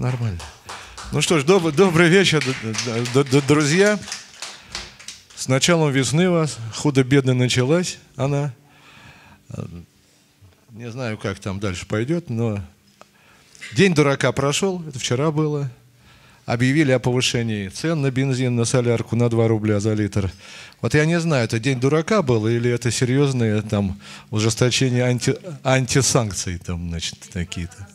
Нормально. Ну что ж, доб- добрый вечер, друзья. С началом весны вас худо-бедно началась она. Не знаю, как там дальше пойдет, но день дурака прошел, это вчера было. Объявили о повышении цен на бензин, на солярку на 2 рубля за литр. Вот я не знаю, это день дурака был или это серьезные там ужесточение анти, антисанкций там, значит, какие-то.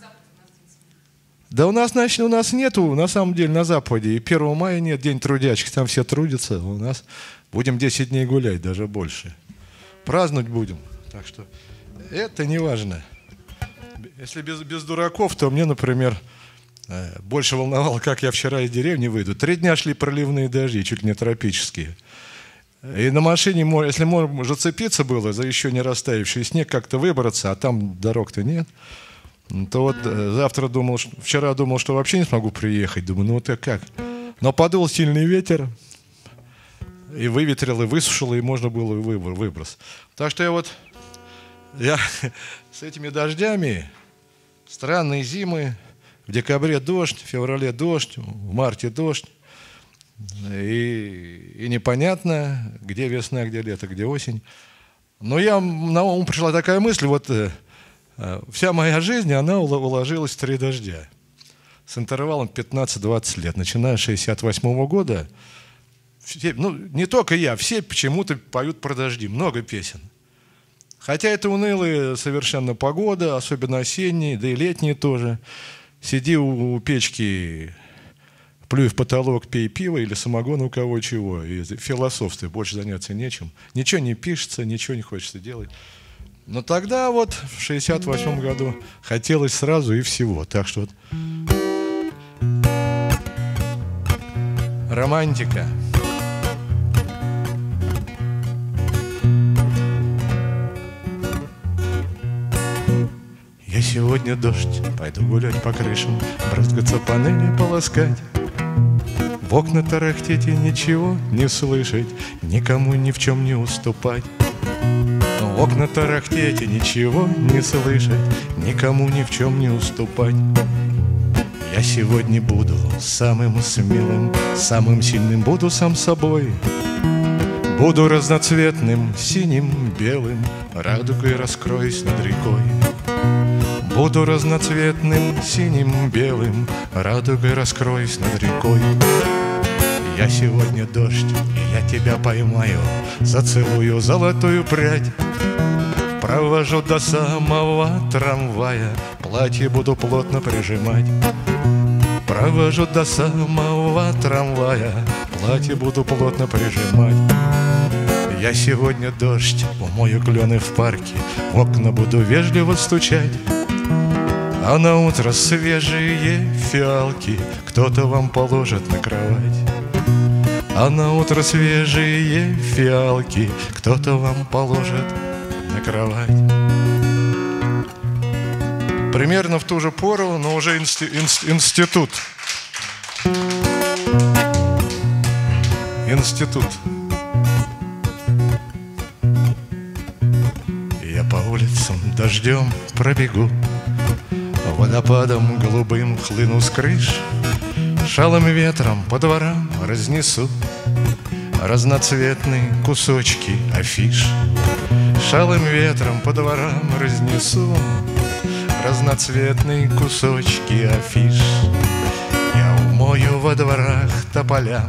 Да у нас, значит, у нас нету, на самом деле, на Западе. И 1 мая нет, День трудячих, там все трудятся. У нас будем 10 дней гулять, даже больше. Праздновать будем. Так что это не важно. Если без, без дураков, то мне, например, э, больше волновало, как я вчера из деревни выйду. Три дня шли проливные дожди, чуть ли не тропические. И на машине, если можно зацепиться было за еще не растаявший снег, как-то выбраться, а там дорог-то нет, то вот э, завтра думал, что- вчера думал, что вообще не смогу приехать. Думаю, ну вот и как? Но подул сильный ветер, и выветрил, и высушил, и можно было выбор, выброс. Так что я вот, я с этими дождями, странные зимы, в декабре дождь, в феврале дождь, в марте дождь, и, и непонятно, где весна, где лето, где осень. Но я, на ум пришла такая мысль, вот э, вся моя жизнь, она уло- уложилась в три дождя. С интервалом 15-20 лет. Начиная с 68 года, все, ну, не только я, все почему-то поют про дожди, много песен. Хотя это унылая совершенно погода, особенно осенние, да и летние тоже. Сиди у печки, плюй в потолок, пей пиво или самогон у кого чего. И философствуй, больше заняться нечем. Ничего не пишется, ничего не хочется делать. Но тогда вот, в 68 году, хотелось сразу и всего. Так что вот романтика. Я сегодня дождь, пойду гулять по крышам, брызгаться панели полоскать. В окна тарахтеть и ничего не слышать, никому ни в чем не уступать. Окна тарахтеть и ничего не слышать, никому ни в чем не уступать. Я сегодня буду самым смелым, самым сильным буду сам собой. Буду разноцветным, синим, белым, радугой раскроюсь над рекой. Буду разноцветным, синим, белым, радугой раскроюсь над рекой. Я сегодня дождь, и я тебя поймаю, зацелую золотую прядь. Провожу до самого трамвая, платье буду плотно прижимать. Провожу до самого трамвая, платье буду плотно прижимать. Я сегодня дождь, умою клены в парке, в окна буду вежливо стучать. А на утро свежие фиалки кто-то вам положит на кровать. А на утро свежие фиалки кто-то вам положит на кровать. Примерно в ту же пору, но уже инсти- инс- институт. Институт. Я по улицам дождем пробегу, Водопадом голубым хлыну с крыш, Шалым ветром по дворам разнесу Разноцветные кусочки афиш. Шалым ветром по дворам разнесу Разноцветные кусочки афиш. Я умою во дворах тополя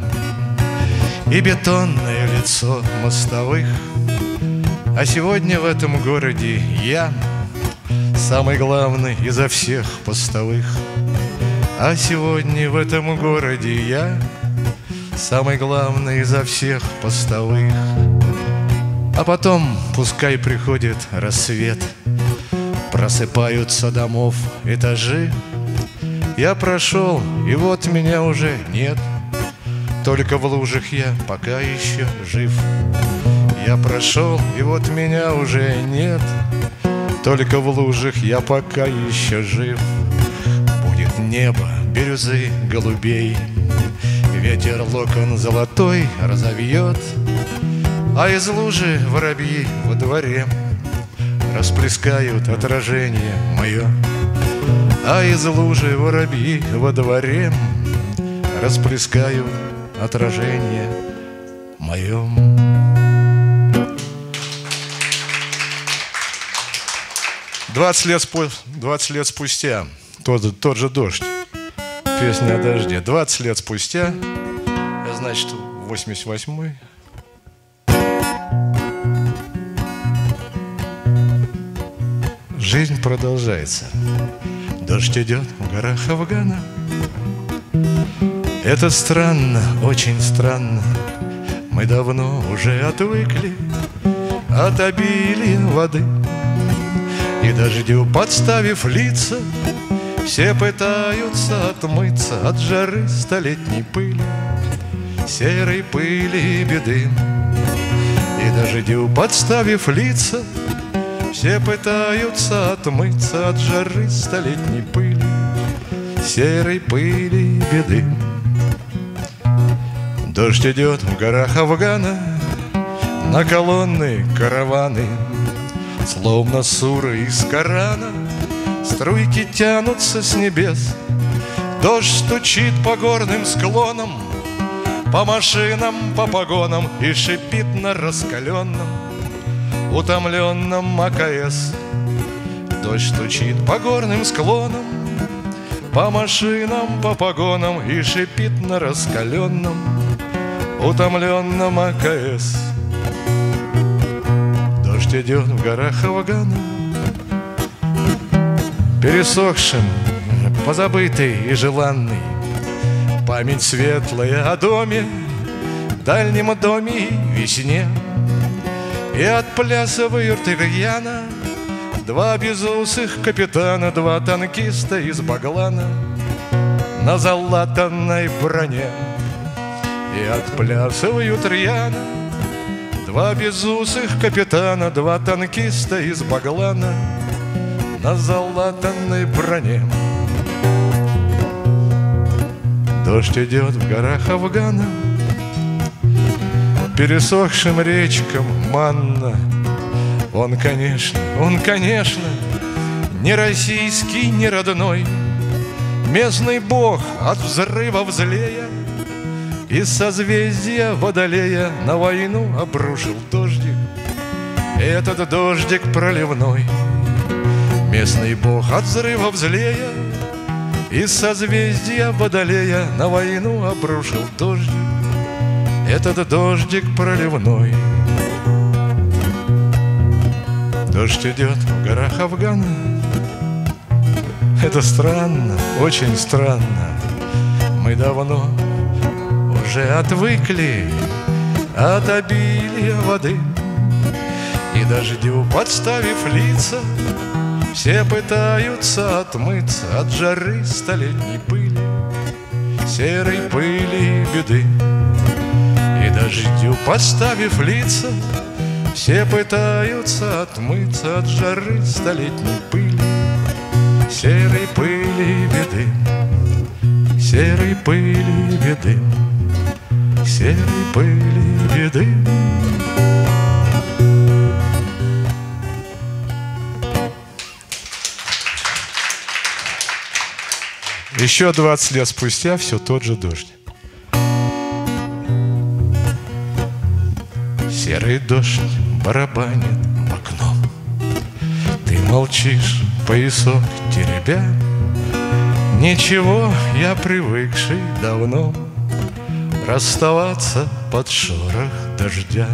И бетонное лицо мостовых А сегодня в этом городе я Самый главный изо всех постовых А сегодня в этом городе я Самый главный изо всех постовых. А потом пускай приходит рассвет Просыпаются домов этажи. Я прошел, и вот меня уже нет. Только в лужах я пока еще жив. Я прошел, и вот меня уже нет. Только в лужах я пока еще жив. Будет небо бирюзы голубей Ветер локон золотой разовьет А из лужи воробьи во дворе Расплескают отражение мое А из лужи воробьи во дворе Расплескают отражение моем. Двадцать лет, спу... 20 лет спустя тот, тот же дождь. Песня о дожде. 20 лет спустя, значит, 88-й. Жизнь продолжается. Дождь идет в горах Афгана. Это странно, очень странно. Мы давно уже отвыкли от обилия воды. И дождю подставив лица, все пытаются отмыться от жары столетней пыли, серой пыли и беды. И дождю подставив лица, все пытаются отмыться от жары столетней пыли, серой пыли и беды. Дождь идет в горах Афгана, на колонны караваны, словно суры из Корана — Струйки тянутся с небес. Дождь стучит по горным склонам По машинам, по погонам И шипит на раскаленном Утомленном АКС. Дождь стучит по горным склонам По машинам, по погонам И шипит на раскаленном Утомленном АКС. Дождь идет в горах Афгана Пересохшим, позабытый и желанный. Память светлая о доме, дальнем доме и весне. И отплясывают рьяно Два безусых капитана, два танкиста из Баглана На залатанной броне. И отплясывают рьяно Два безусых капитана, два танкиста из Баглана на залатанной броне. Дождь идет в горах Афгана, Пересохшим речкам манна. Он, конечно, он, конечно, Не российский, не родной, Местный бог от взрыва взлея Из созвездия Водолея На войну обрушил дождик Этот дождик проливной — Местный бог от взрыва взлея Из созвездия Водолея На войну обрушил дождик Этот дождик проливной. Дождь идет в горах Афгана. Это странно, очень странно. Мы давно уже отвыкли От обилия воды. И дождю подставив лица все пытаются отмыться от жары столетней пыли, Серой пыли и беды. И дождю подставив лица, Все пытаются отмыться от жары столетней пыли, Серой пыли и беды, Серой пыли и беды, Серой пыли и беды. Еще 20 лет спустя все тот же дождь. Серый дождь барабанит в окно. Ты молчишь, поясок теребя. Ничего, я привыкший давно Расставаться под шорох дождя.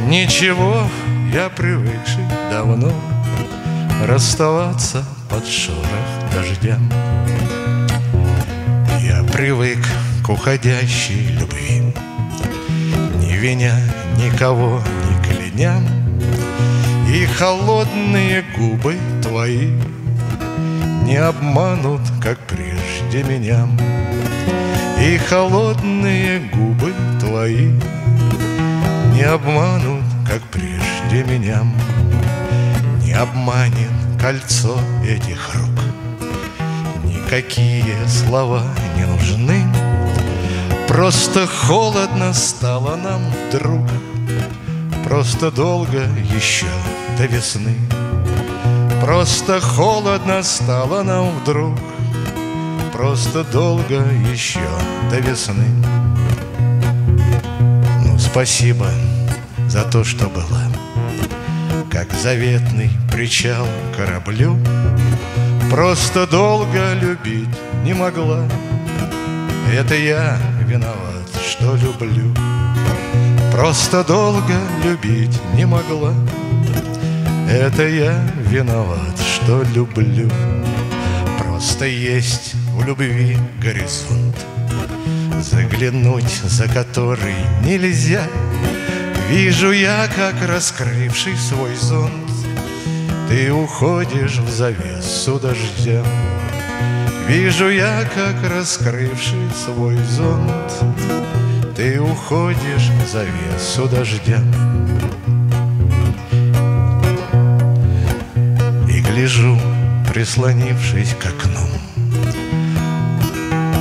Ничего, я привыкший давно Расставаться под шорох дождя привык к уходящей любви. Не виня никого, не кляня И холодные губы твои Не обманут, как прежде меня. И холодные губы твои Не обманут, как прежде меня. Не обманет кольцо этих рук. Никакие слова не нужны Просто холодно стало нам, друг. Просто долго еще до весны. Просто холодно стало нам вдруг. Просто долго еще до весны. Ну, спасибо за то, что было Как заветный причал кораблю. Просто долго любить не могла Это я виноват, что люблю. Просто долго любить не могла. Это я виноват, что люблю. Просто есть у любви горизонт Заглянуть, за который нельзя. Вижу я, как раскрывший свой зонт Ты уходишь в завесу дождя Вижу я, как раскрывший свой зонт ты уходишь в завесу дождя. И гляжу, прислонившись к окну.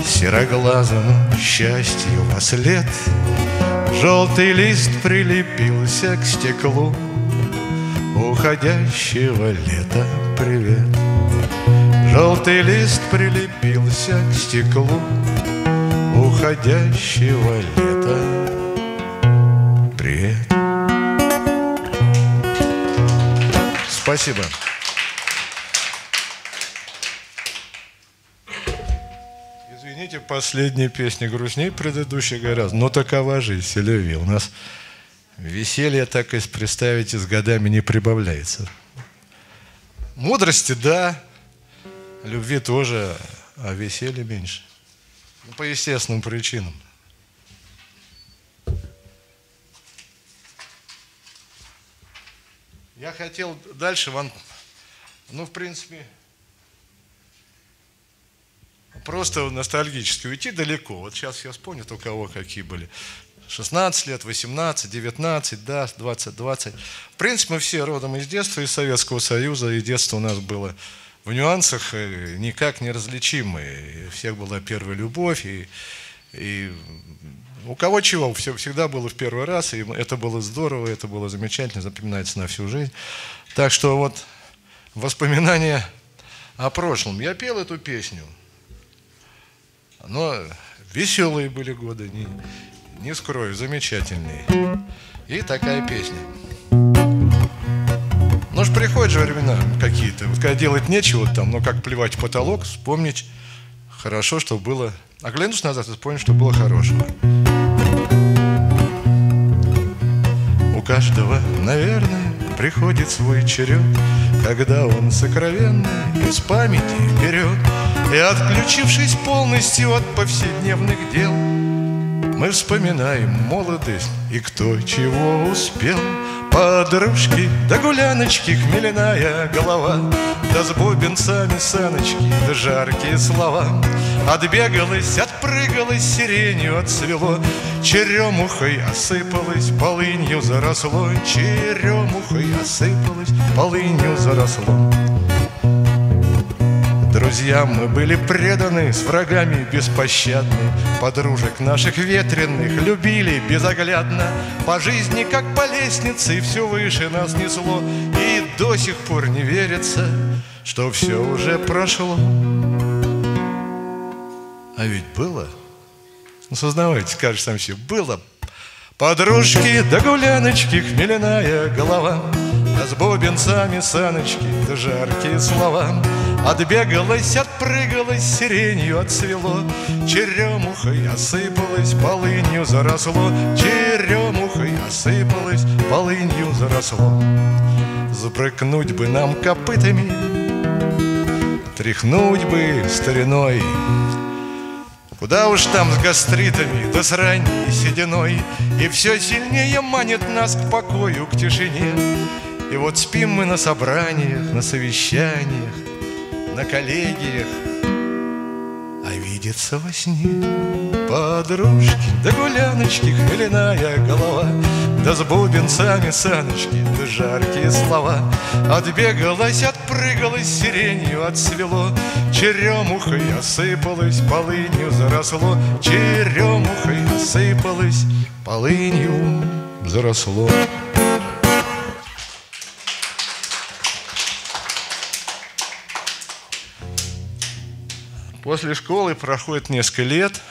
Сероглазому счастью во след Желтый лист прилепился к стеклу Уходящего лета. Привет Желтый лист прилепился к стеклу уходящего лета. Привет. Спасибо. Извините, последняя песня грустнее предыдущей гораздо, но такова жизнь, селеви. У нас веселье, так и представить, с годами не прибавляется. Мудрости, да, любви тоже, а веселья меньше. Ну, по естественным причинам. Я хотел дальше вам, ну, в принципе, просто ностальгически уйти далеко. Вот сейчас я вспомню, у кого какие были. 16 лет, 18, 19, да, 20, 20. В принципе, мы все родом из детства, из Советского Союза, и детство у нас было в нюансах э, никак не различимы. У всех была первая любовь, и, и у кого чего, все всегда было в первый раз, и это было здорово, это было замечательно, запоминается на всю жизнь. Так что вот воспоминания о прошлом. Я пел эту песню, но веселые были годы, не, не скрою, замечательные. И такая песня. Ну ж приходят же времена какие-то, вот когда делать нечего там, но как плевать потолок, вспомнить хорошо, что было. Оглянусь назад и вспомнить, что было хорошего. У каждого, наверное, приходит свой черед, Когда он сокровенный из памяти берет, И отключившись полностью от повседневных дел, Мы вспоминаем молодость и кто чего успел — Подружки, да гуляночки, хмельная голова. Да с бубенцами саночки, да жаркие слова. Отбегалась, отпрыгалась, сиренью отцвело. Черемухой осыпалась, полынью заросло. Черемухой осыпалась, полынью заросло Друзьям мы были преданы, с врагами беспощадны Подружек наших ветреных любили безоглядно. По жизни, как по лестнице, все выше нас несло. И до сих пор не верится, что все уже прошло. А ведь было Ну, сознавайте, скажешь сам себе, было. Подружки да гуляночки, хмеляная голова А с бубенцами саночки, да жаркие слова Отбегалась, отпрыгалась, сиренью отцвело. Черемухой осыпалась, полынью заросло. Черемухой осыпалась, полынью заросло. Запрыгнуть бы нам копытами Тряхнуть бы стариной. Куда уж там с гастритами, да с ранней сединой. И все сильнее манит нас к покою, к тишине. И вот спим мы на собраниях, на совещаниях на коллегиях А видится во сне подружки Да гуляночки, хмеляная голова Да с бубенцами саночки, да жаркие слова. Отбегалась, отпрыгалась, сиренью отцвело Черемухой осыпалась, полынью заросло. Черемухой осыпалась, полынью заросло После школы проходит несколько лет.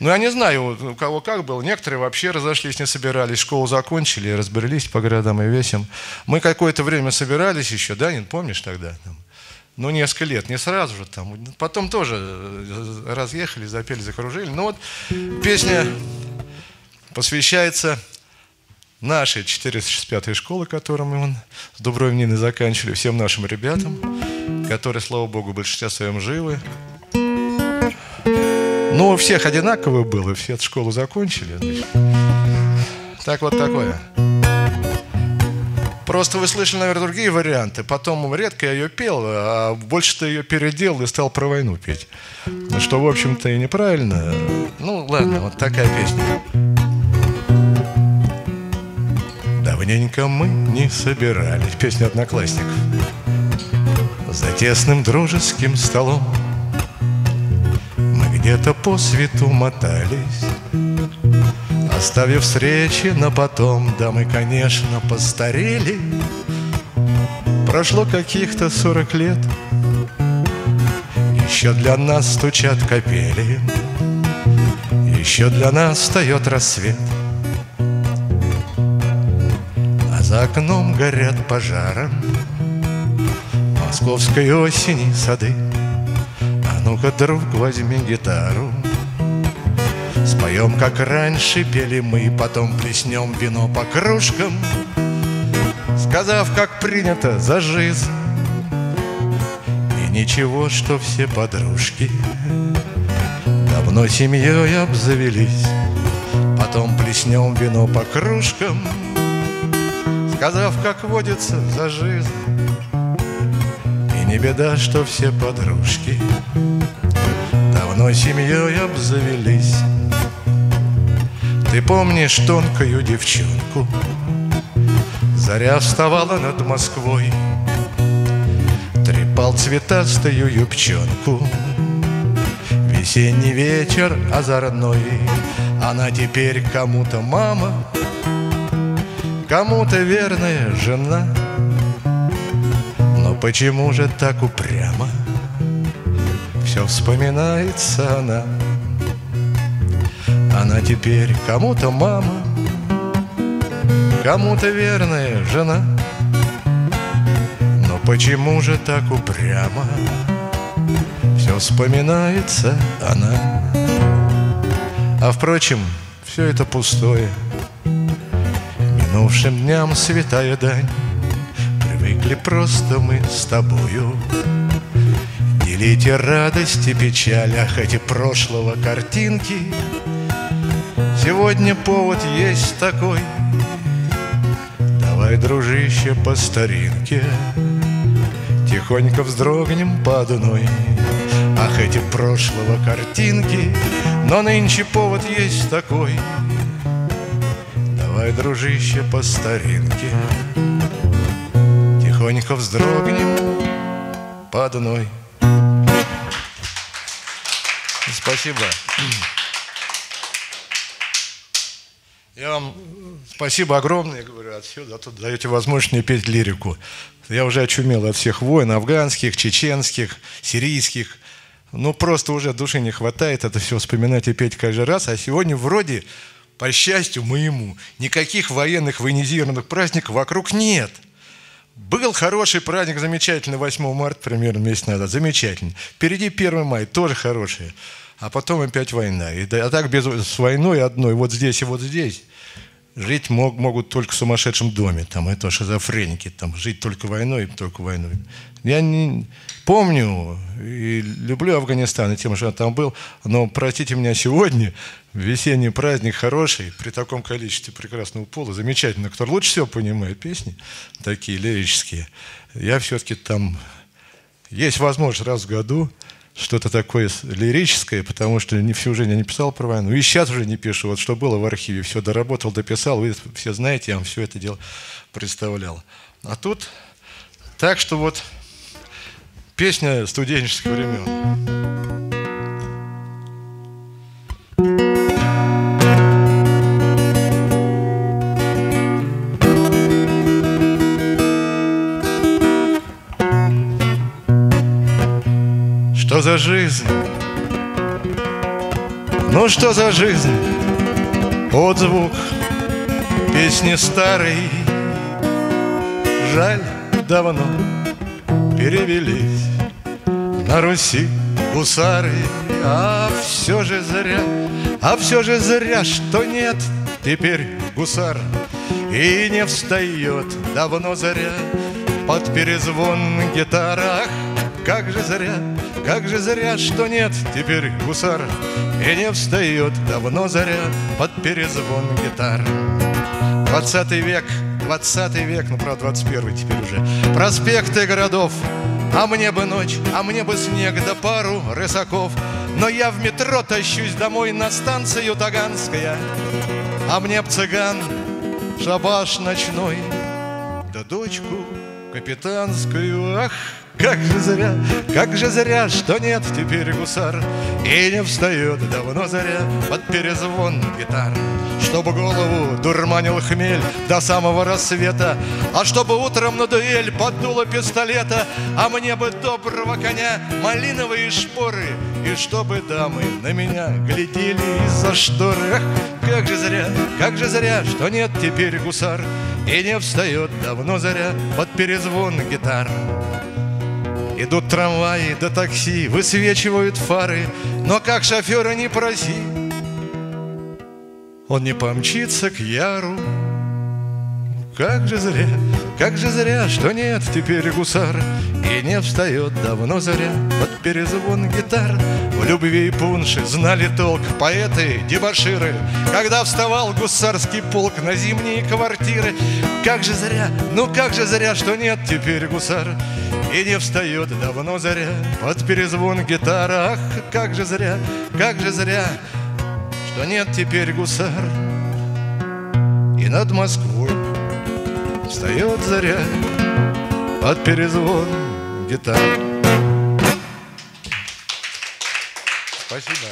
Ну, я не знаю, у кого как было. Некоторые вообще разошлись, не собирались. Школу закончили, разбрелись по городам и весям. Мы какое-то время собирались еще, да, не помнишь тогда? Ну, несколько лет, не сразу же там. Потом тоже э, разъехали, запели, закружили. Ну вот песня посвящается нашей 465-й школы, которую мы с Дубровнины заканчивали, всем нашим ребятам, которые, слава богу, в большинстве своем живы. Ну, у всех одинаково было, все эту школу закончили. Так вот такое. Просто вы слышали, наверное, другие варианты. Потом редко я ее пел, а больше-то ее переделал и стал про войну петь. Что, в общем-то, и неправильно. Ну, ладно, вот такая песня. Давненько мы не собирались. Песня одноклассников. За тесным дружеским столом где-то по свету мотались Оставив встречи на потом, да мы, конечно, постарели. Прошло каких-то сорок лет, Еще для нас стучат капели, Еще для нас встает рассвет. А за окном горят пожаром Московской осени сады. Ну-ка, друг, возьми гитару — Споем, как раньше пели мы, потом плеснем вино по кружкам, Сказав, как принято, за жизнь. И ничего, что все подружки. Давно семьей обзавелись, Потом плеснем вино по кружкам, Сказав, как водится, за жизнь. Не беда, что все подружки. Давно семьей обзавелись, ты помнишь тонкую девчонку? Заря вставала над Москвой. Трепал цветастую юбчонку. Весенний вечер озорной. Она теперь кому-то мама Кому-то верная жена почему же так упрямо? Все вспоминается она. Она теперь кому-то мама, Кому-то верная жена. Но почему же так упрямо? Все вспоминается она? А впрочем, все это пустое. Минувшим дням святая дань Привыкли просто мы с тобою? Делите радость и печаль Ах, эти прошлого картинки. Сегодня повод есть такой. Давай, дружище, по старинке. Тихонько вздрогнем по одной. Ах, эти прошлого картинки Но нынче повод есть такой. Давай, дружище, по старинке Тихонько вздрогнем по одной Спасибо. Я вам спасибо огромное, говорю, отсюда, а тут даете возможность мне петь лирику. Я уже очумел от всех войн, афганских, чеченских, сирийских. Ну, просто уже души не хватает это все вспоминать и петь каждый раз. А сегодня вроде, по счастью моему, никаких военных военизированных праздников вокруг нет. Был хороший праздник, замечательный, 8 марта, примерно месяц назад, замечательный. Впереди 1 мая, тоже хороший а потом опять война. И, а так без, с войной одной, вот здесь и вот здесь, жить мог, могут только в сумасшедшем доме, там это шизофреники, там жить только войной, только войной. Я не помню и люблю Афганистан и тем, что я там был, но простите меня сегодня, весенний праздник хороший, при таком количестве прекрасного пола, замечательно, кто лучше всего понимает песни, такие лирические, я все-таки там, есть возможность раз в году, что-то такое лирическое, потому что не всю жизнь я не писал про войну. И сейчас уже не пишу. Вот что было в архиве, все доработал, дописал. Вы все знаете, я вам все это дело представлял. А тут так, что вот песня студенческих времен. За жизнь? Ну что за жизнь? Отзвук песни старой. Жаль, давно перевелись На Руси гусары. А все же зря, а все же зря Что нет теперь гусар. И не встает давно заря Под перезвон гитарах Как же зря, как же зря, что нет теперь гусар И не встает давно заря Под перезвон гитар. Двадцатый век, двадцатый век, ну, правда, двадцать первый теперь уже. Проспекты городов, а мне бы ночь, а мне бы снег да пару рысаков. Но я в метро тащусь домой на станцию Таганская А мне б цыган, шабаш ночной Да дочку капитанскую, ах, как же зря, как же зря, что нет теперь гусар. И не встает давно заря под перезвон гитар. Чтобы голову дурманил хмель до самого рассвета А чтобы утром на дуэль поддуло пистолета А мне бы доброго коня, малиновые шпоры И чтобы дамы на меня глядели из-за шторы. Ах, как же зря, как же зря, что нет теперь гусар И не встает давно заря под перезвон гитар Идут трамваи до такси, высвечивают фары, Но как шофера не проси, он не помчится к Яру. Как же зря, как же зря, что нет теперь гусар И не встает давно заря. Под перезвон гитар В любви и пунше знали толк поэты, дебаширы Когда вставал гусарский полк на зимние квартиры Как же зря, ну как же зря, что нет теперь гусар И не встает давно заря. Под перезвон гитара Ах, как же зря, как же зря, что нет теперь гусар. И над Москвой Встает заря под перезвон гитар. Спасибо.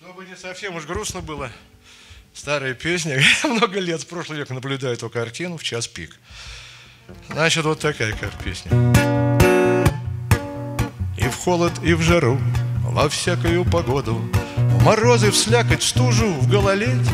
Чтобы не совсем уж грустно было, старая песня. Я много лет с прошлого века наблюдаю эту картину в час пик. Значит, вот такая как песня. И в холод, и в жару, во всякую погоду, в морозы, в слякоть, в стужу, в гололедь,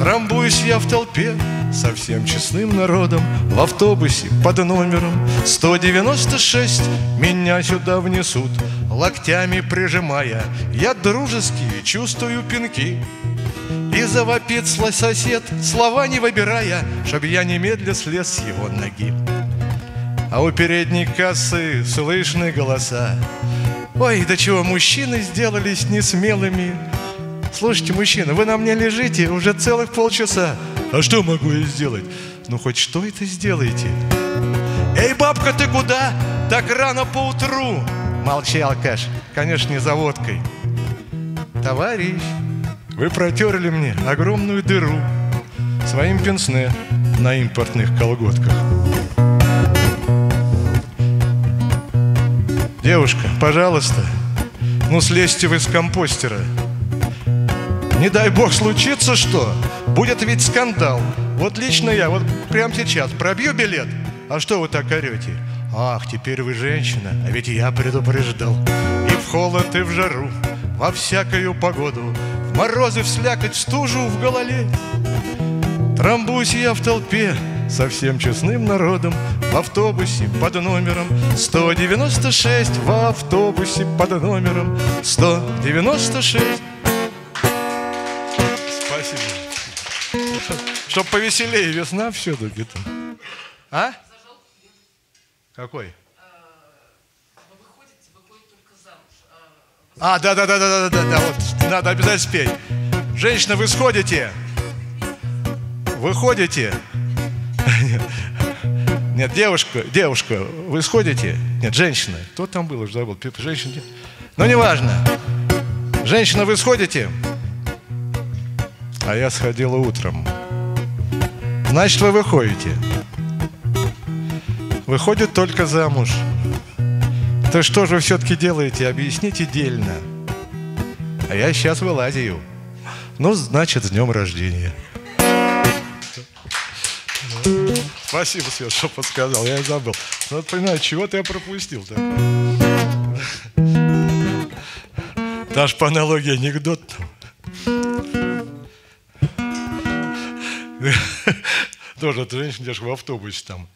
Трамбуюсь я в толпе со всем честным народом В автобусе под номером 196 Меня сюда внесут, локтями прижимая. Я дружески чувствую пинки. И завопит сосед, слова не выбирая Чтоб я немедля слез с его ноги. А у передней кассы слышны голоса. Ой, до чего мужчины сделались несмелыми Слушайте, мужчина, вы на мне лежите уже целых полчаса. А что могу я сделать? Ну, хоть что это сделаете? Эй, бабка, ты куда? Так рано по утру. Молчи, алкаш. Конечно, не за водкой. Товарищ, вы протерли мне огромную дыру своим пенсне на импортных колготках. Девушка, пожалуйста, ну слезьте вы с компостера. Не дай бог случится что, будет ведь скандал. Вот лично я, вот прямо сейчас пробью билет. А что вы так орете? Ах, теперь вы женщина, а ведь я предупреждал. И в холод, и в жару, во всякую погоду, В морозы, в слякоть, в стужу, в гололе. Трамбуюсь я в толпе со всем честным народом В автобусе под номером 196 В автобусе под номером 196 Чтоб повеселее весна все-таки. А? Какой? А, да, да, да, да, да, да, да, вот надо обязательно спеть. Женщина, вы сходите. Выходите. Нет, девушка, девушка, вы сходите? Нет, женщина. Кто там был, уже забыл. Женщина. Ну, неважно. Женщина, вы сходите? А я сходила утром. Значит, вы выходите. Выходит только замуж. То что же вы все-таки делаете? Объясните дельно. А я сейчас вылазию. Ну, значит, с днем рождения. Спасибо, Свет, что подсказал. Я забыл. Надо понимать, чего-то я пропустил. Даже по аналогии анекдот. Тоже эта женщина девушка в автобусе там.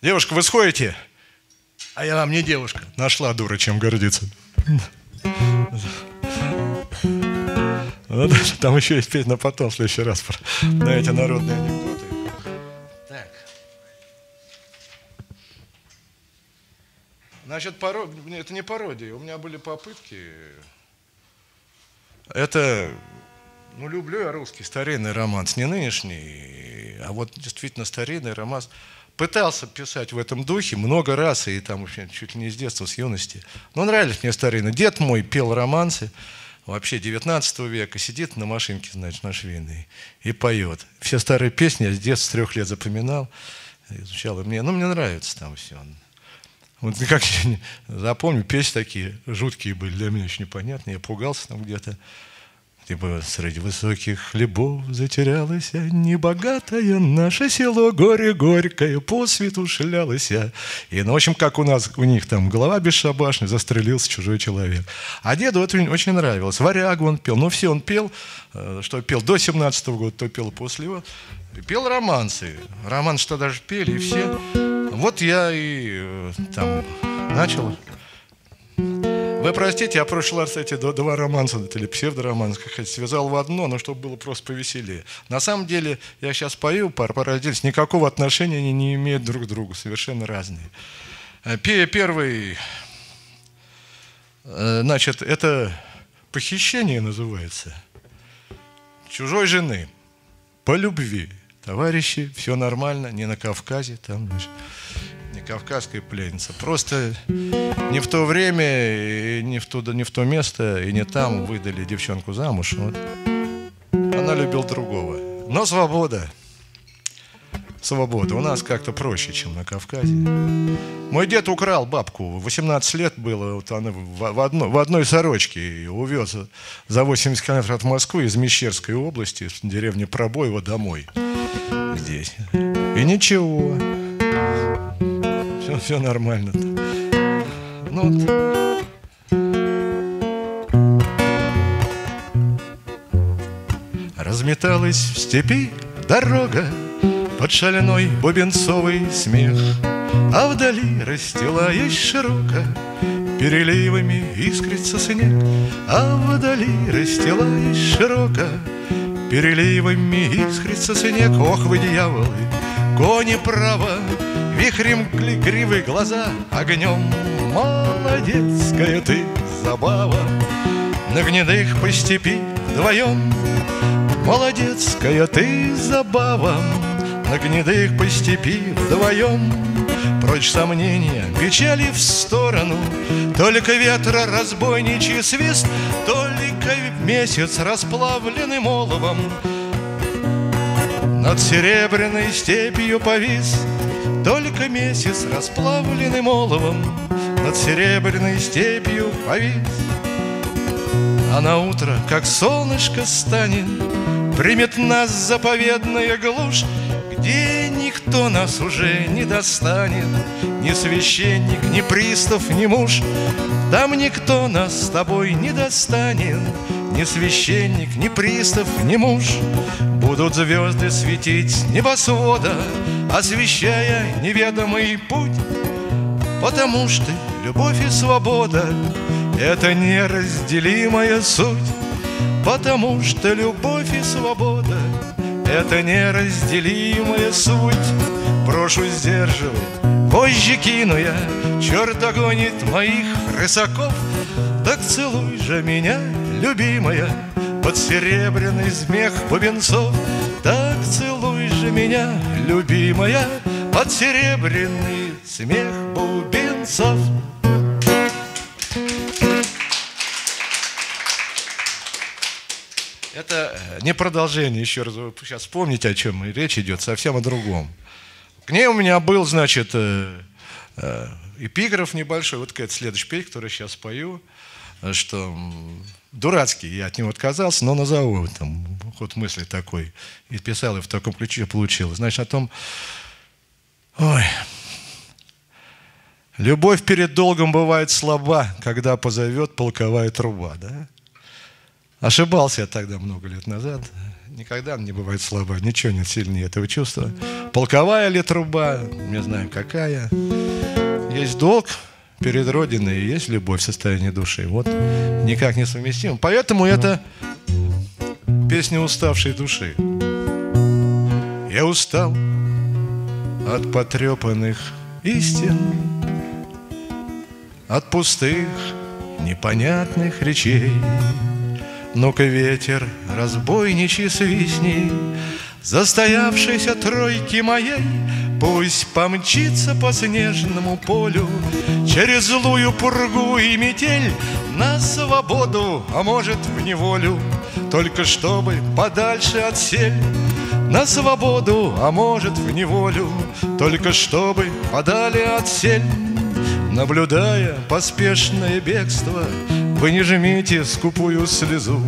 Девушка, вы сходите? А я вам не девушка. Нашла дура, чем гордиться. Там еще есть петь на потом, в следующий раз, на эти народные анекдоты. Так. Значит, парод... это не пародия. У меня были попытки. Это, ну, люблю я русский старинный романс, не нынешний, а вот действительно старинный романс. Пытался писать в этом духе много раз, и там вообще чуть ли не с детства, с юности. Но нравились мне старинные. Дед мой пел романсы вообще 19 века, сидит на машинке, значит, на швейной и поет. Все старые песни я с детства, с трех лет запоминал, изучал. И мне, ну, мне нравится там все. Вот как я запомню, песни такие жуткие были для меня, еще непонятные. Я пугался там где-то. Типа среди высоких хлебов затерялась небогатое наше село, горе горькое, по свету шлялось. И, ну, в общем, как у нас, у них там голова бесшабашная, застрелился чужой человек. А деду это очень нравилось. Варягу он пел. Ну, все он пел, э, что пел до 17 -го года, то пел после его. И пел романсы. Роман что даже пели, и все. Вот я и э, там начал вы простите, я в прошлый раз эти два романса, или псевдороманс, как связал в одно, но чтобы было просто повеселее. На самом деле, я сейчас пою, пар парадельс, никакого отношения они не имеют друг к другу, совершенно разные. Э, первый, э, значит, это похищение называется. Чужой жены, по любви. Товарищи, все нормально, не на Кавказе, там, значит кавказская пленница. Просто не в то время, и не в то, не в то место, и не там выдали девчонку замуж. Вот. Она любила другого. Но свобода. Свобода. У нас как-то проще, чем на Кавказе. Мой дед украл бабку. 18 лет было. Вот она в, одно, в одной сорочке и увез за 80 километров от Москвы из Мещерской области, деревни Пробоева, домой. Здесь. И ничего все, все нормально. Ну, вот. Разметалась в степи дорога Под шаленой бубенцовый смех А вдали расстилаясь широко Переливами искрится снег А вдали расстилаясь широко Переливами искрится снег Ох вы, дьяволы, кони право Вихрем кривые глаза огнем Молодецкая ты забава. На гнедых по степи вдвоем. Молодецкая ты забава. На гнедых по степи вдвоем. Прочь сомнения, печали в сторону. Только ветра разбойничий свист Только месяц расплавленный моловом Над серебряной степью повис только месяц расплавленным оловом Над серебряной степью повис А на утро, как солнышко станет Примет нас заповедная глушь Где никто нас уже не достанет. Ни священник, ни пристав, ни муж Там никто нас с тобой не достанет. Ни священник, ни пристав, ни муж Будут звезды светить небосвода освещая неведомый путь, потому что любовь и свобода — это неразделимая суть, потому что любовь и свобода — это неразделимая суть. Прошу сдерживать, позже кину я, черт догонит моих рысаков, так целуй же меня, любимая, под серебряный смех бубенцов, так целуй же меня, любимая, под серебряный смех бубенцов. Это э, не продолжение, еще раз сейчас вспомните, о чем речь идет, совсем о другом. К ней у меня был, значит, э, э, эпиграф небольшой, вот какая-то следующая песня, которую сейчас пою, что дурацкий, я от него отказался, но назову там ход мысли такой. И писал, и в таком ключе получилось. Значит, о том, ой, Любовь перед долгом бывает слаба, когда позовет полковая труба, да? Ошибался я тогда много лет назад. Никогда не бывает слаба, ничего нет сильнее этого чувства. Полковая ли труба, не знаю какая. Есть долг перед Родиной, и есть любовь в состоянии души. Вот никак не совместим. Поэтому это песня уставшей души. Я устал от потрепанных истин, От пустых, непонятных речей. Ну-ка ветер, разбойничий свистни, Застоявшейся тройки моей. Пусть помчится по снежному полю Через злую пургу и метель На свободу, а может в неволю. Только чтобы подальше от сель На свободу, а может в неволю. Только чтобы подали от сель Наблюдая поспешное бегство Вы не жмите скупую слезу.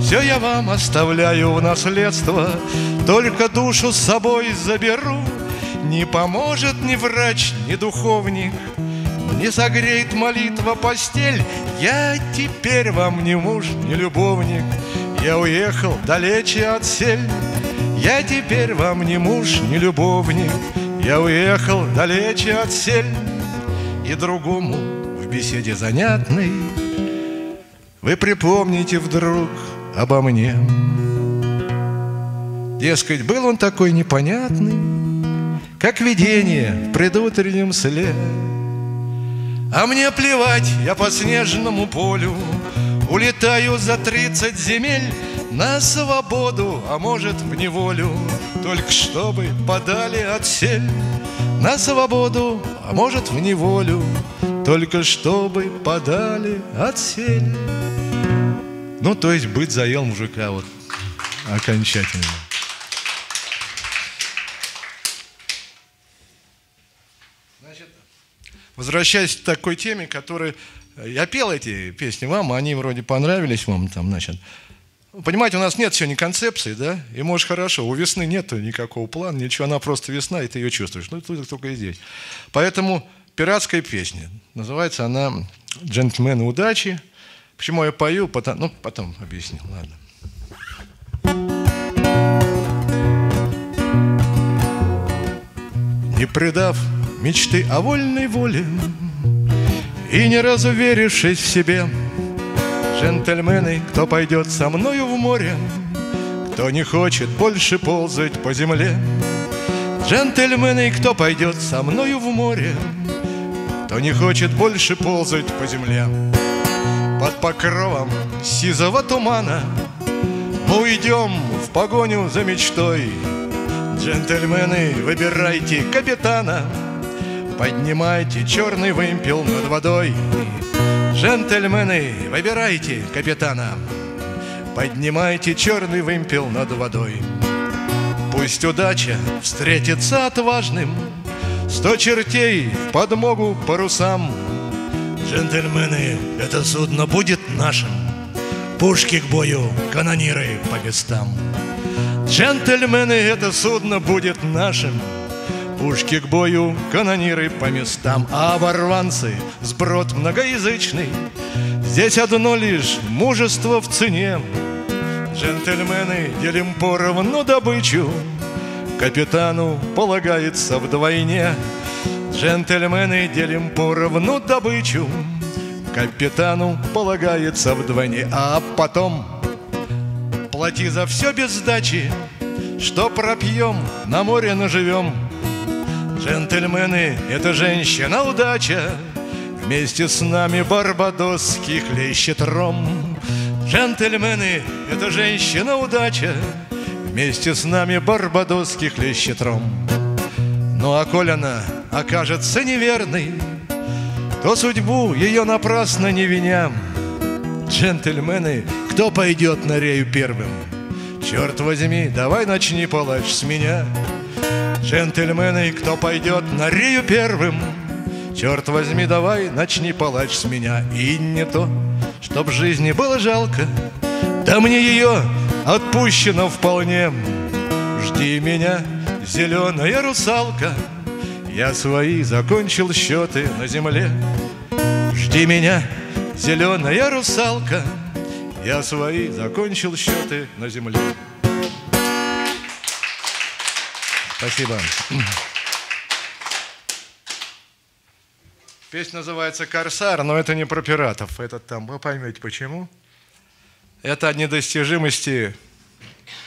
Все я вам оставляю в наследство Только душу с собой заберу. Не поможет ни врач, ни духовник Не согреет молитва постель. Я теперь вам не муж, не любовник Я уехал далече от сель. Я теперь вам не муж, не любовник Я уехал далече от сель и другому в беседе занятной. Вы припомните вдруг обо мне. Дескать, был он такой непонятный Как видение в предутреннем сле А мне плевать, я по снежному полю Улетаю за тридцать земель на свободу, а может в неволю, Только чтобы подали отсель на свободу, а может в неволю, Только чтобы подали отсель. Ну, то есть быть заел мужика вот окончательно. Значит, возвращаясь к такой теме, которая... Я пел эти песни вам, они вроде понравились вам, там, значит, Понимаете, у нас нет сегодня концепции, да? И может хорошо, у весны нет никакого плана, ничего, она просто весна, и ты ее чувствуешь. Ну, тут только и здесь. Поэтому пиратская песня. Называется она «Джентльмены удачи». Почему я пою? Потом, ну, потом объясню, ладно. Не предав мечты о вольной воле И не разуверившись в себе – Джентльмены, кто пойдет со мною в море, Кто не хочет больше ползать по земле. Джентльмены, кто пойдет со мною в море, Кто не хочет больше ползать по земле. Под покровом сизого тумана Мы уйдем в погоню за мечтой. Джентльмены, выбирайте капитана, Поднимайте черный вымпел над водой. Джентльмены, выбирайте капитана. Поднимайте черный вымпел над водой. Пусть удача встретится отважным. Сто чертей в подмогу парусам. Джентльмены, это судно будет нашим. Пушки к бою, канониры по местам. Джентльмены, это судно будет нашим Пушки к бою, канониры по местам, А оборванцы, сброд многоязычный, Здесь одно лишь мужество в цене. Джентльмены делим поровну добычу, Капитану полагается вдвойне. Джентльмены делим поровну добычу, Капитану полагается вдвойне, А потом плати за все без сдачи, Что пропьем, на море наживем — Джентльмены, это женщина удача. Вместе с нами барбадосский хлещет ром. Джентльмены, это женщина удача. Вместе с нами барбадосский хлещет ром. Ну а коль она окажется неверной То судьбу ее напрасно не виня Джентльмены, кто пойдет на рею первым? Черт возьми, давай начни палач с меня Джентльмены, кто пойдет на Рию первым, Черт возьми, давай, начни палач с меня. И не то, чтоб жизни было жалко. Да мне ее отпущено вполне. Жди меня, зеленая русалка. Я свои закончил счеты на земле. Жди меня, зеленая русалка. Я свои закончил счеты на земле Спасибо. Песня называется «Корсар», но это не про пиратов. Это там, вы поймете почему. Это от недостижимости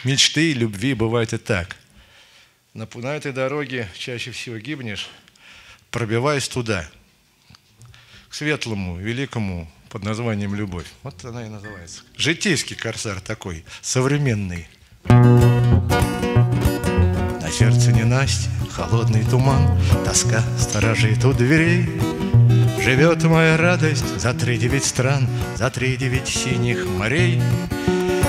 мечты, любви бывает и так. На, на этой дороге чаще всего гибнешь, пробиваясь туда, к светлому, великому под названием «Любовь». Вот она и называется. Житейский корсар такой, современный. На сердце ненастье, холодный туман, Тоска сторожит у дверей. Живет моя радость за три девять стран, За три девять синих морей.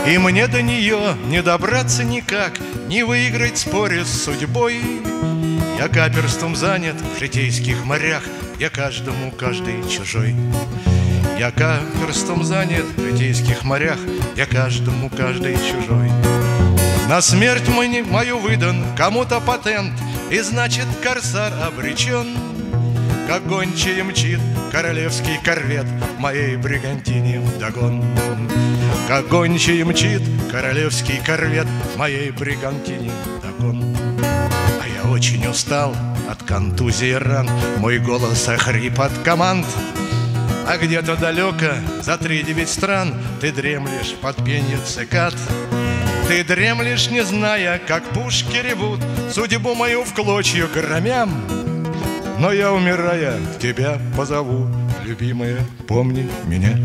И мне до нее не добраться никак, Не выиграть споре с судьбой. Я каперством занят в житейских морях, Я каждому каждый чужой. Я каперством занят в житейских морях, Я каждому каждый чужой. На смерть мою выдан кому-то патент, И значит корсар обречен. Как гончий мчит королевский корвет Моей бригантине вдогон. Как гончий мчит королевский корвет Моей бригантине вдогон. А я очень устал от контузии ран, Мой голос охрип от команд. А где-то далеко, за три девять стран, Ты дремлешь под пенье цикад. Ты дремлешь, не зная, как пушки ревут, Судьбу мою в клочья громям. Но я, умирая, тебя позову, Любимая, помни меня.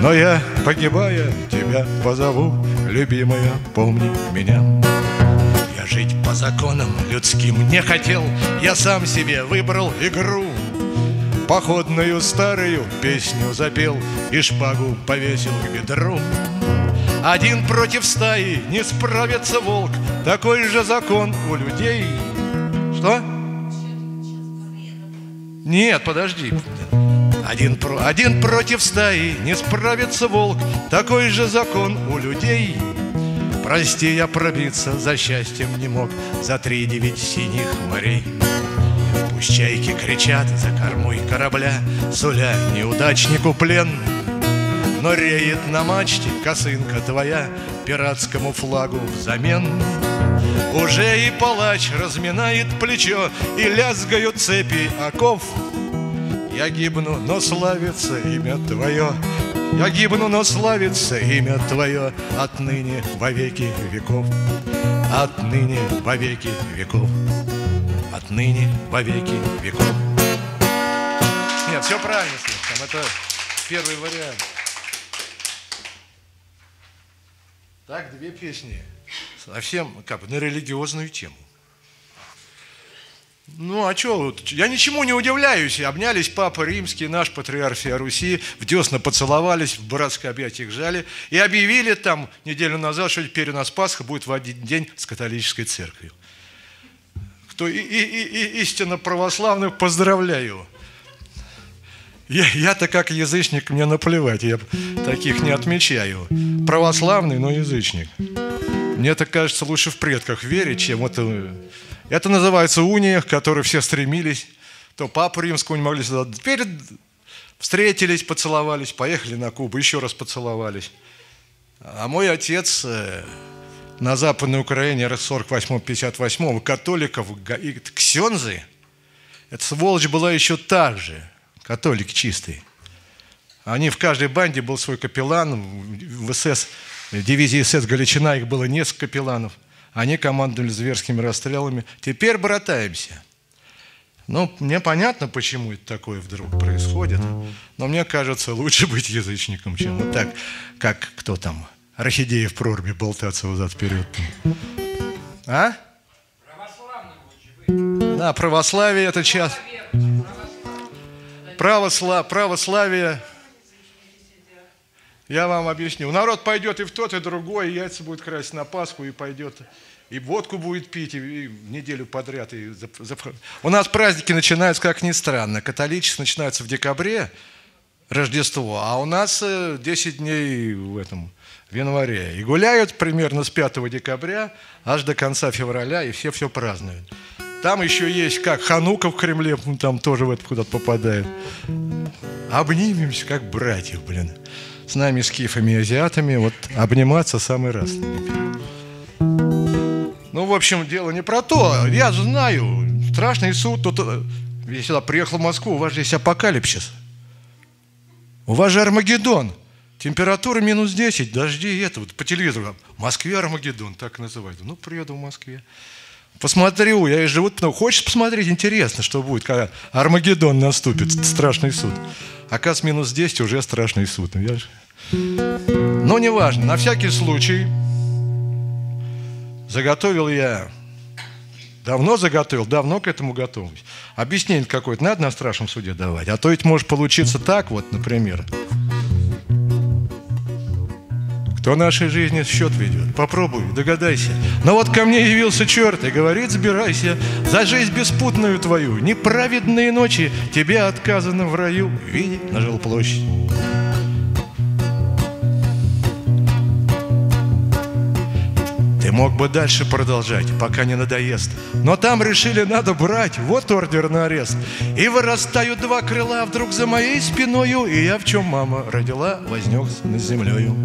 Но я, погибая, тебя позову, Любимая, помни меня. Я жить по законам людским не хотел, Я сам себе выбрал игру. Походную старую песню запел И шпагу повесил к бедру. Один против стаи не справится волк. Такой же закон у людей. Что? Нет, подожди. Один, про, один против стаи не справится волк. Такой же закон у людей. Прости, я пробиться за счастьем не мог. За три девять синих морей. Пусть чайки кричат за кормой корабля. Суля неудачнику плен но реет на мачте косынка твоя Пиратскому флагу взамен. Уже и палач разминает плечо И лязгают цепи оков. Я гибну, но славится имя твое. Я гибну, но славится имя твое Отныне во веки веков. Отныне во веки веков. Отныне во веки веков. Нет, все правильно, слишком. Это первый вариант. Так, две песни. Совсем как бы на религиозную тему. Ну, а что, я ничему не удивляюсь. Обнялись Папа Римский, наш патриарх Руси, в десна поцеловались, в братское объятие жали, и объявили там неделю назад, что теперь у нас Пасха будет в один день с католической церковью. Кто и, и, и, и истинно православных, поздравляю. Я, я-то как язычник, мне наплевать, я таких не отмечаю. Православный, но язычник. Мне так кажется, лучше в предках верить, чем это... Это называется уния, к которой все стремились. То папу римского не могли сюда. Теперь встретились, поцеловались, поехали на Кубу, еще раз поцеловались. А мой отец э, на Западной Украине 48-58 католиков, ксензы, эта сволочь была еще так же – католик чистый. Они в каждой банде был свой капеллан, в СС, в дивизии СС Галичина их было несколько капелланов. Они командовали зверскими расстрелами. Теперь братаемся. Ну, мне понятно, почему это такое вдруг происходит, но мне кажется, лучше быть язычником, чем вот так, как кто там, Рахидеев в прорме болтаться взад-вперед. А? Да, православие это час православ, православие, я вам объясню. Народ пойдет и в тот, и другой, и яйца будет красть на Пасху, и пойдет, и водку будет пить, и, и неделю подряд. И за, за... У нас праздники начинаются, как ни странно. Католичество начинается в декабре, Рождество, а у нас 10 э, дней в этом, в январе. И гуляют примерно с 5 декабря аж до конца февраля, и все все празднуют. Там еще есть как Ханука в Кремле, там тоже в это куда-то попадает. Обнимемся, как братьев, блин. С нами, скифами и азиатами, вот обниматься самый раз. Ну, в общем, дело не про то. Я знаю, страшный суд. Тут, э, я сюда приехал в Москву, у вас же есть апокалипсис. У вас же Армагеддон. Температура минус 10, дожди и это. Вот по телевизору. В Москве Армагеддон, так называют. Ну, приеду в Москве. Посмотрю, я и живу. Ну, хочешь посмотреть? Интересно, что будет, когда Армагеддон наступит, страшный суд. Оказывается, минус 10 уже страшный суд. Я же... Но неважно, на всякий случай заготовил я, давно заготовил, давно к этому готовлюсь. Объяснение какое-то надо на страшном суде давать, а то ведь может получиться так вот, например – кто нашей жизни счет ведет? Попробуй, догадайся. Но вот ко мне явился черт и говорит, сбирайся за жизнь беспутную твою. Неправедные ночи тебе отказано в раю. Види на жилплощадь. Ты мог бы дальше продолжать, пока не надоест. Но там решили, надо брать, вот ордер на арест. И вырастают два крыла вдруг за моей спиною, И я в чем мама родила, вознес над землею.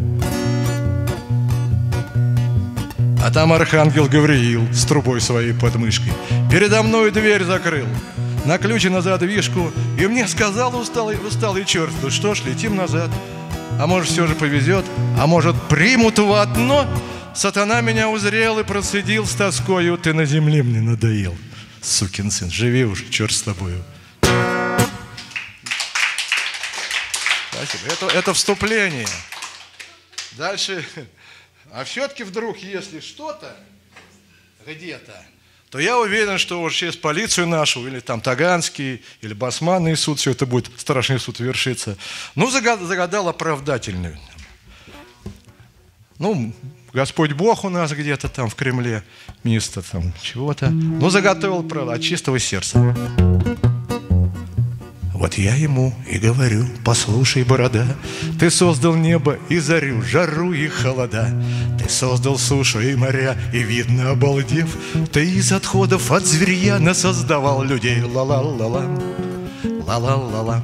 А там архангел Гавриил с трубой своей под мышкой. Передо мной дверь закрыл. На ключе на задвижку И мне сказал усталый, усталый черт Ну что ж, летим назад. А может все же повезет А может примут в одно Сатана меня узрел и процедил с тоскою. Ты на земле мне надоел Сукин сын, живи уж, черт с тобою Спасибо. Это, это вступление. Дальше а все-таки вдруг, если что-то где-то, то я уверен, что вот через полицию нашу, или там Таганский, или Басманный суд, все это будет, страшный суд вершиться. Ну, загадал, загадал оправдательную. Ну, Господь Бог у нас где-то там в Кремле, министр там чего-то. Ну, заготовил правда, от чистого сердца. Вот я ему и говорю, послушай, борода, Ты создал небо и зарю, жару и холода, Ты создал сушу и моря, и, видно, обалдев, Ты из отходов от зверья насоздавал людей. Ла-ла-ла-ла, ла-ла-ла-ла.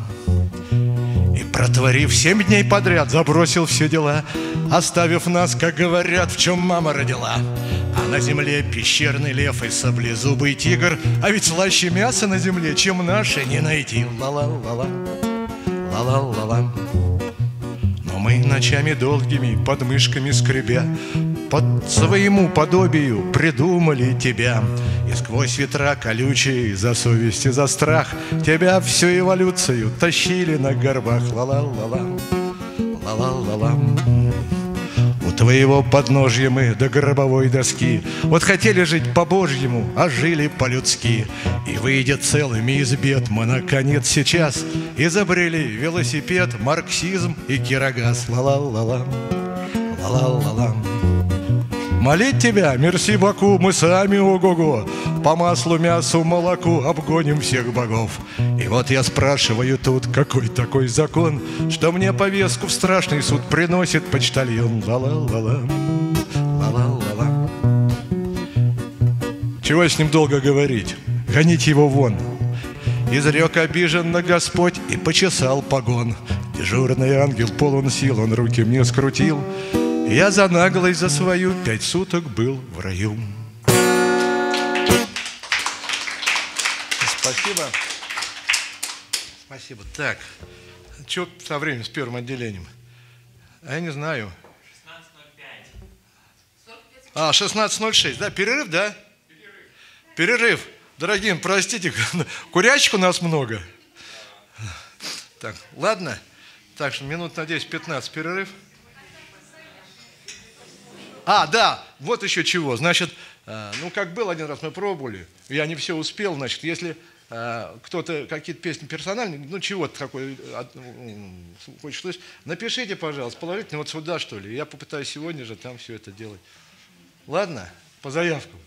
И, протворив семь дней подряд, забросил все дела, Оставив нас, как говорят, в чем мама родила. А на земле пещерный лев и саблезубый тигр. А ведь слаще мяса на земле, чем наше не найти. Ла-ла-ла-ла, ла-ла-ла-ла. Но мы ночами долгими под мышками скребя Под своему подобию придумали тебя. И сквозь ветра колючие за совесть и за страх Тебя всю эволюцию тащили на горбах. Ла-ла-ла-ла, ла-ла-ла-ла Твоего подножья мы до гробовой доски. Вот хотели жить по-божьему, а жили по-людски. И выйдя целыми из бед мы наконец сейчас Изобрели велосипед, марксизм и кирогаз. Ла-ла-ла-ла, ла-ла-ла-ла Молить тебя, мерси Баку, мы сами ого-го. По маслу, мясу, молоку обгоним всех богов. И вот я спрашиваю тут, какой такой закон Что мне повестку в страшный суд приносит почтальон? Ла-ла-ла-ла, ла-ла-ла-ла. Чего с ним долго говорить? Гоните его вон. Изрек обиженно Господь и почесал погон. Дежурный ангел полон сил, он руки мне скрутил я за наглость за свою пять суток был в раю. Спасибо. Спасибо. Так, что со временем с первым отделением? А я не знаю. 16.05. А, 16.06, да, перерыв, да? Перерыв. Перерыв. Дорогие, простите, курячек у нас много. Так, ладно. Так что минут, надеюсь, 15 перерыв. А, да, вот еще чего. Значит, э, ну как был один раз, мы пробовали, я не все успел, значит, если э, кто-то какие-то песни персональные, ну чего-то такое хочет слышать, напишите, пожалуйста, положительно вот сюда, что ли. Я попытаюсь сегодня же там все это делать. Ладно? По заявкам.